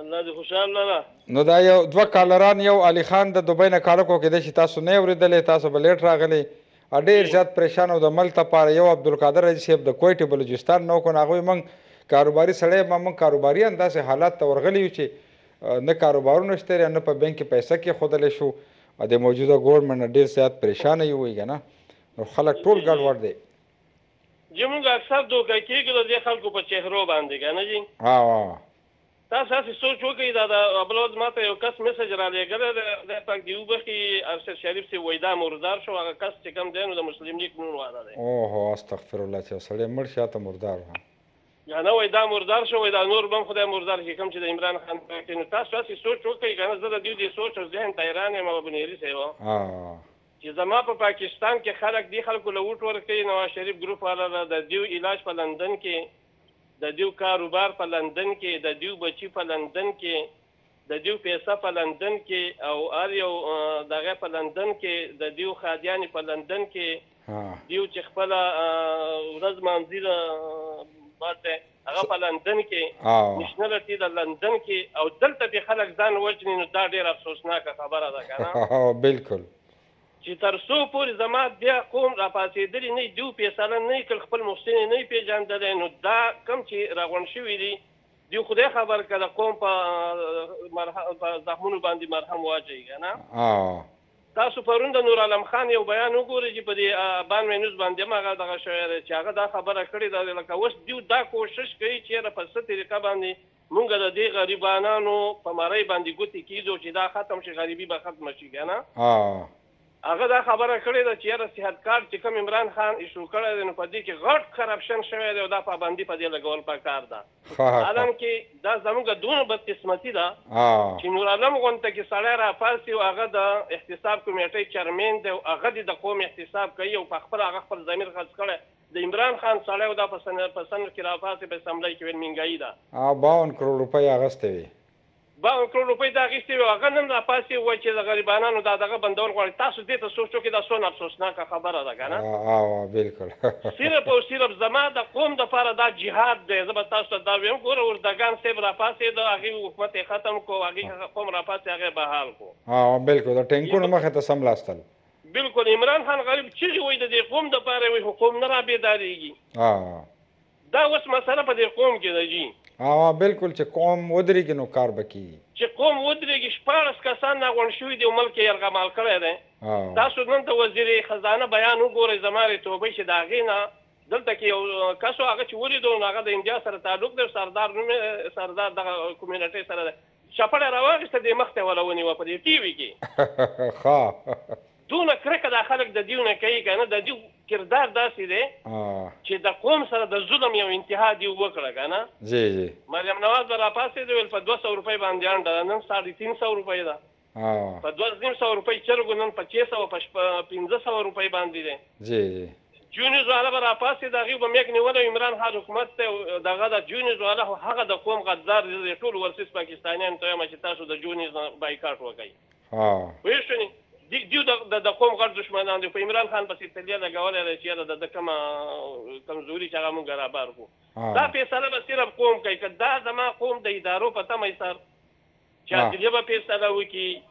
O: الله دې خوشحال لره
A: نو دا یو دوه کالران یو علي خان د دوبۍ نه کاله کو کېدای شي تاسو نه اورېدلی تاسو به لیټ راغلی ډېر زیات پریشان او د مل لپاره یو عبدالقادر حاجي صاحب د کویټې بلوچستان نه وکړو هغوی موږ کاروباري سړی ما موږ کاروباریان داسې حالات ته ورغلي یو چې نه کاروبارونه شته دی نه په بینک کې پیسه کېښودلی شو د موجوده ګورنمنټ نه ډېر زیات پریشانه یو وایي که نه نو خلک ټول ګډوډ دی
O: جی موږ اکثر دوکه کیږو د دې خلکو په چهرو باندې کنه جی
A: ها
O: تاسو هسې سوچ وکړئ دا د بل ورځ ما ته یو کس میسج را لېږلی دی خدای پاک دې وبخښي ارشد شریف صاحب وایي دا مردار شو هغه کس چې کوم دی نو د مسلم لیګ نون والا دی
A: اوهو استغفرالله چې یو سړی مړ شي هلته مردار وه
O: یا نه وایي دا مردار شو وایي دا نور به هم خدای مردار کړي کوم چې د عمران خان پاکې نو تاسو هسې سوچ وکړئ که نه زه د دوی دې سوچ او ذهن ته حیران یم او بنیري صاحب چی زما په پاکستان کی خلک دی خلکو له وټ ورکوی نواز شریف ګروپ والا له د دیو علاج په لندن کی د دیو کا روبار په لندن کی د دیو بچی په لندن کی د دیو پیسه په لندن کی او هر یو دغه په لندن کی د دیو خادیانی په لندن کی دیو چی خپل ورځ مانځی د باسه هغه په لندن کې نشنلټي د لندن کې او دلته به خلک ځان وجني نو دا ډیر افسوسناک خبره ده کنه
A: بالکل
O: چې تر څو پورې زما بیا قوم را پاسېدلی نه دیو فیصله نه کړ خپل محسن نه پیژندلی نو دا کم چې راغونډ شوي دي دی خدای خبر کړه قوم په مرهم په زخمونو باندې مرهم واچي کنه تاسو پرون د نورعالم خان یو بیان وګورئ چې په دې بانوې نیوز باندې هم هغه دغه شوی دی چې هغه دا خبره کړې ده لکه اوس دوی دا کوشش کوي چې یاره په څه طریقه باندې مونږ د دې غریبانانو په مرۍ باندې ګوتې کیږدو چې دا ختم شي غریبي به ختمه شي که نه هغه دا خبره کړې ده چې یاره صحت کارت چې کوم عمران خان ایشو کړی دی نو په دې کې غټ کرپشن شوی دی او دا پابندي په دې لګول پکار ده عالم کې دا زموږ دونه بدقسمتي ده چې نور عالم غونته کې سړی راپاسي او هغه د احتساب کمیټۍ چرمین دی او هغه دې د قوم احتساب کوي او په خپل هغه خپل ضمیر خرڅ کړی د عمران خان سړی او دا په سنر کې راپاسي په اسمبلۍ کې ویل مینګایي ده
A: او باون کروړ روپۍ اغستې وي
O: باغ کروړ روپۍ ده اخیستې وې او هغه نن راپاڅي وای چې د غریبانانو دا دغه بندول غواړي تاسو دې ته سوچ وکړي دا څونه افسوسناکه خبره ده کنه
A: آوا بالکل
O: صرف او صرف زما د قوم د پاره دا جهاد دی زه به تاسو ته دا ویم ګوره اردګان صاحب راپاڅي د هغه حکومت یې ختم کو هغه قوم راپاڅي هغه بحال کو آوا
A: بالکل د ټینکونو مخه ته سم لاستل
O: بالکل عمران خان غریب چیغي وای د دې قوم د پاره وي حکومت نه را بیداریږي آوا دا اوس مسله په دې قوم کې ده جی.
A: ها بلکل چې قوم ودرېږي نو کار به کېږي.
O: چې قوم ودرېږي شپاړس کسان راغونډ شوي دي او ملک یې یرغمال کړی دی. تاسو نن د وزیر خزانه بیان وګورئ زما رې توبه شي د هغې نه دلته کې یو کس و هغه چې ولیدو نو هغه د انډیا سره تعلق دی سردار نوم یې سردار دغه کمیونټۍ سره دی چپړه راواخیسته دې مخ ته وله ونیوه په دې ټي وي کې.
A: ښه.
O: دونه کرکه دا خلک ددیو نه کوي کنه ددیو کردار داسې دی چې د قوم سره د ظلم یو انتها دیو وکړه کنه
A: جی جی
O: مریم نواز به راپاڅیده ویل په دوه سوه روپۍ باندې انډه ده نن ساړي تین سوه روپۍ ده په دوه نیم سوه روپۍ چرګو نن په چه سوه په شپه پنځه سوه روپۍ باندې دی
A: جی جی
O: جونیز والا به راپاڅېد هغوی به میک نیولی عمران خان حکومت دی دغه ده جونیز والا خو هغه د قوم غدار دی زه دې ټولو ورسیز پاکستانیانو ته وایم چې تاسو د جونیز نه بایکاټ وکړئ
A: ها.
O: پوه شونې دی دیو د د قوم غټ دشمنان دی خو عمران خان پسې تلیه لګولای دی چې یاره د د کومه کمزوري چې هغه مونږ رابار کو دا فیصله به صرف قوم کوي که دا زما قوم د ادارو په تمه سر چې عدلیه به فیصله وکړي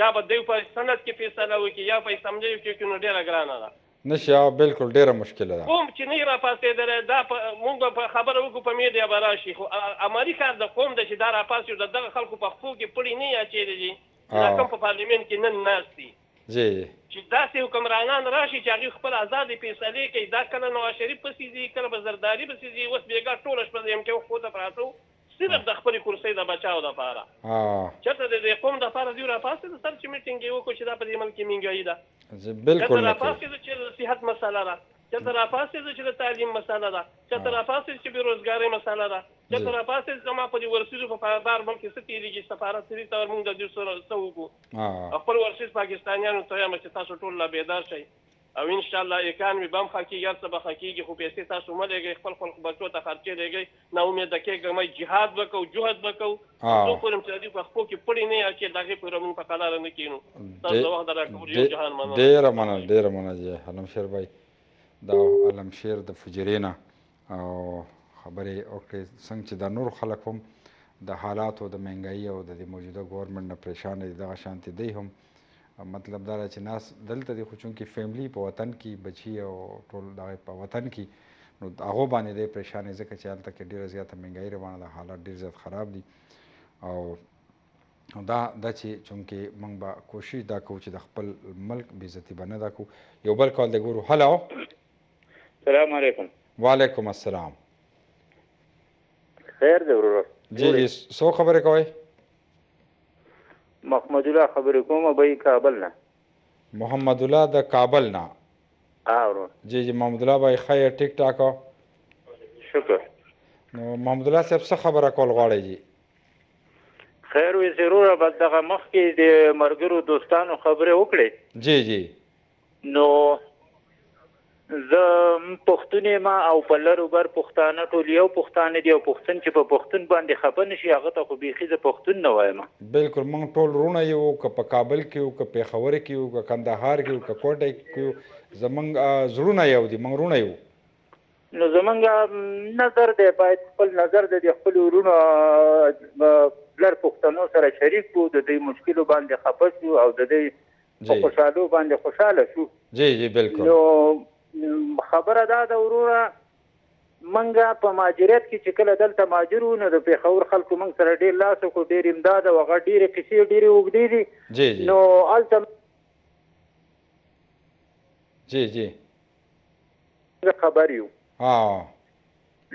O: یا به دوی په سند کې فیصله وکړي یا په اسمبلی کې کې نو ډیره ګرانه ده
A: نشي او بلکل ډیره مشکله ده.
O: قوم چې نهي راپاڅېدلی دا په موږ به په خبره وکړو په مېډیا به راشي خو عملي کار د قوم دی چې دا راپاڅي او د دغه خلکو په خپو کې پړي نه یا چېرې دي چې دا کوم په پارلېمېنټ کې نن ناست
A: دي جي.
O: چې داسې حکمرانان راشي چې هغوی خپل ازادې فېصلې کوي دا کله نواز شریف پسې ځي کله به زرداري پسې ځي اوس بېګا ټوله شپه د اېم کېو خپو ته پراته وو صرف د خپلې کرسۍ د بچاو لپاره چرته د دې قوم لپاره دی راپاسېد سر چې میټینګ یې وکړو چې دا په دې ملک کې مینګایي ده
A: چرته
O: راپاسېد چې د صحت مسله ده چرته راپاسېد چې د تعلیم مسله ده چرته راپاسېد چې بې روزګارۍ مسله ده چرته راپاسېد زما په دې ورسیزو په پایدار ملک کې څه تېرېږي سفارت سری ته موږ د دې سره څه وکړو خپل ورسیز پاکستانیانو ته وایم چې تاسو ټول لا بیدار شئ او ان شاء الله اکانومي به هم ښه کیږي هر څه به ښه کیږي خو پیسې تاسو مه لیږئ خپل خلق بچو ته خرچې لیږئ نا امیده کیږئ مه جهاد به کوو جهد به
A: کوو تر
O: څو پورې چې دوی په خپو کې پړي نه اچي د هغې پورې موږ په قلاره نه کینو تاسو د وخت د راکولو یو جهان مننه
A: ډیره مننه ډیره مننه جی علم شیر بای دا علم شیر د فجرې نه او خبرې وکړې څنګه چې دا نور خلک هم د حالاتو د مهنګایي او د موجوده ګورنمنټ نه پریشان دي دغه شانتې دی هم مطلب دا چې ناس دلته دی خو چونکی فیملی په وطن کې بچي او ټول دا په وطن کې نو هغه باندې د پریشانې ځکه چې هلته کې ډیره زیاته مهنګایي روانه ده حالات ډیر زیات خراب دي او دا د چې چونکی موږ به کوشش دا کوو چې د خپل ملک بیزتی بنه دا کو یو بل کال د ګورو هلو
P: سلام علیکم
A: وعلیکم السلام
P: خیر دی وروره
A: جی جی څو خبرې کوئ
P: محمد الله خبرې کوم به کابل نه
A: محمد الله د کابل نه
P: اورو
A: جی جی محمد الله بای خیر ټیک ټاک
P: شکر
A: نو محمد الله صاحب څه خبره کول غواړی جی
P: خیر وی ضرور بس دغه مخ کې د مرګرو دوستانو خبره وکړي
A: جی جی
P: نو زه پښتون یم او په لر او بر پښتانه ټول یو پښتانه دي او پښتون چې په پښتون باندې خپه نه شي هغه ته خو بیخي زه پښتون نه وایم.
A: بلکل موږ ټول وروڼه یو که په کابل کې یو که پیښور کې یو که کندهار کې یو که کوټه کې یو زموږ زړونه یو دي موږ وروڼه یو.
P: نو زموږ نظر دی باید خپل نظر د دې خپلو وروڼو لر پښتنو سره شریک کړو د دوی مشکلو باندې خپه شو او د دوی په خوشحالو باندې خوشاله شو
A: جی جی بالکل
P: نو خبره دا ده وروره منګه په ماجریت کې چې کله دلته ماجر وو نو د پیښور خلکو منګ سره ډیر لاس کو ډیر امداد او هغه ډیره کیسې ډیره وګدې دي
A: جی جی
P: نو الته
A: جی جی
P: خبر یو
A: ها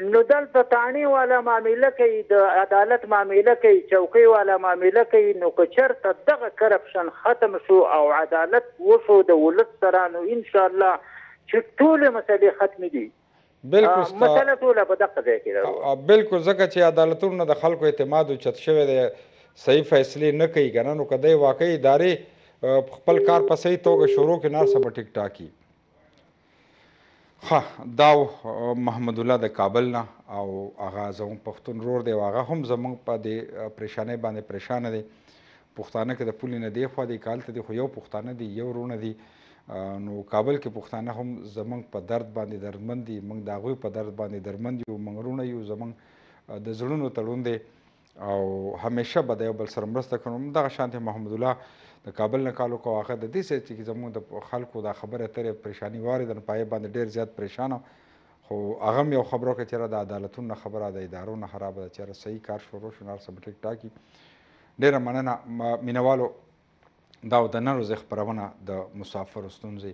P: نو دلته تاڼې والا معامله کوي د عدالت معامله کوي چوکۍ والا معامله کوي نو که چرته دغه کرپشن ختم شو او عدالت وشو د ولس سره نو ان شاء الله چې ټولې مسلې ختمې دي
A: بلکل ستا
P: مسله ټوله په دغه ځای کې ده
A: وروره. بلکل ځکه چې عدالتونو نه د خلکو اعتماد اوچت شوی دی صحیح فیصلې نه کوي کنه نو که دی واقعي ادارې خپل کار په صحیح توګه شروع کړي نو هر څه به ټیک ټاک وي. ښه دا و محمد الله د کابل نه او هغه زموږ پښتون رور دی او هغه هم زموږ په دې پریشانۍ باندې پریشانه دی پښتانه که د پولې نه دی خوا دی که هلته دی خو یو پښتانه دی یو رونه دی نو کابل کې پښتانه هم زموږ په درد باندې دردمن دي موږ د هغوی په درد باندې درمن یو موږ رونه یو زموږ د زړونو تړون دی او همیشه به د یو بل سره مرسته کوو نو دغه شانتې محمد الله د کابل نه کالو کوه هغه د دې څه چې زموږ د خلکو دا خبره ترې پریشانی واري د پای باندې ډیر زیات پریشان خو هغه یو خبرو کې چیرې د عدالتونو نه خبره د ادارو نه خراب ده چیرې صحیح کار شروع شو نار سم ټیک ټاکي ډیره مننه مینوالو دا د نن ورځې خپرونه د مسافرو ستونزې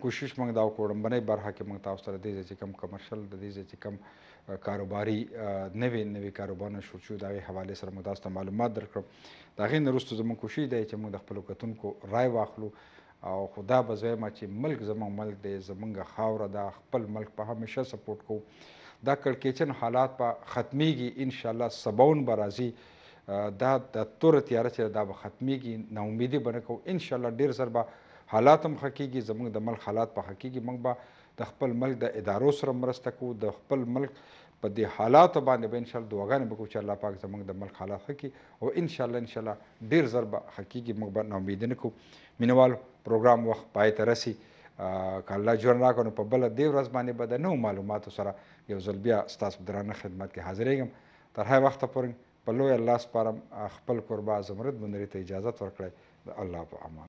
A: کوشش موږ دا وکړو ډمبنۍ برخه کې موږ تاسو سره دې ځای چې کم کمرشل د دې ځای چې کم کاروباري نوې نوې کاروبارونه شروع شوي د هغې حوالې سره موږ تاسو ته معلومات درکړم د هغې نه وروسته زموږ کوشش دی چې موږ د خپلو کتونکو رای واخلو او خو دا به زه ما چې ملک زموږ ملک دی زموږ خاوره ده خپل ملک په همیشه سپورټ کوو دا کړکېچن حالات به ختمیږي ان شاء الله سباون به راځي دا د توره تیاره چې دا به ختمیږي نا امیدي به نه کوو ان شاء الله ډیر زر به حالات هم ښه کیږي زموږ د ملک حالات به ښه کیږي موږ به د خپل ملک د ادارو سره مرسته کوو د خپل ملک په دې حالاتو باندې به ان شاء الله دعاګانې وکړو چې الله پاک زموږ د ملک حالات ښه کړي او ان شاء الله ان شاء الله ډیر زر به ښه کیږي موږ به نا امیدي نه کوو مینوالو پروګرام وخت پای ته رسي که الله ژوند راکړ نو په بله دې ورځ باندې به د نوو معلوماتو سره یو ځل بیا ستاسو درانه خدمت کې حاضرېږم تر هغه وخته پورنګ په لوی الله سپارم خپل کوربه زمرد منري ته اجازت ورکړی د الله په امان.